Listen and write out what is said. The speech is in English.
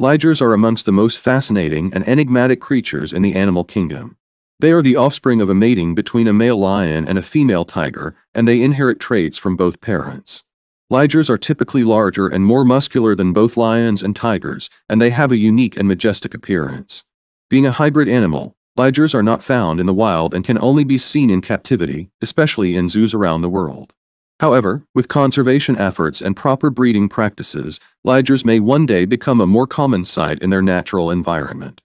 Ligers are amongst the most fascinating and enigmatic creatures in the animal kingdom. They are the offspring of a mating between a male lion and a female tiger, and they inherit traits from both parents. Ligers are typically larger and more muscular than both lions and tigers, and they have a unique and majestic appearance. Being a hybrid animal, ligers are not found in the wild and can only be seen in captivity, especially in zoos around the world. However, with conservation efforts and proper breeding practices, ligers may one day become a more common sight in their natural environment.